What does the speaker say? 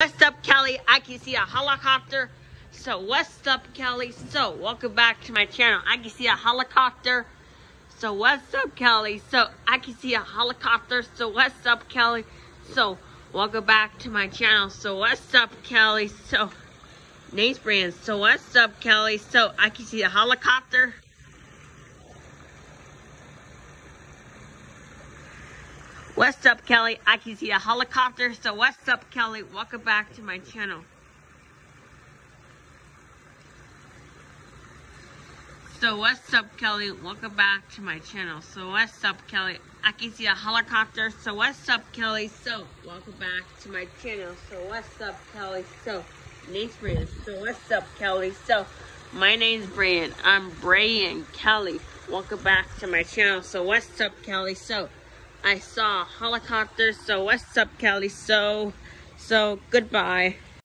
What's up, Kelly? I can see a helicopter. So what's up, Kelly? So welcome back to my channel. I can see a helicopter. So what's up, Kelly? So I can see a helicopter. So what's up, Kelly? So welcome back to my channel. So what's up, Kelly? So Nate's brand. So what's up, Kelly? So I can see a helicopter. What's up, Kelly? I can see a helicopter. So what's up, Kelly? Welcome back to my channel. So what's up, Kelly? Welcome back to my channel. So what's up, Kelly? I can see a helicopter. So what's up, Kelly? So welcome back to my channel. So what's up, Kelly? So name's Brian. So what's up, Kelly? So my name's Brian. I'm Brian Kelley. Welcome back to my channel. So what's up, Kelly? So I saw a helicopter. So what's up, Kelly? So so goodbye.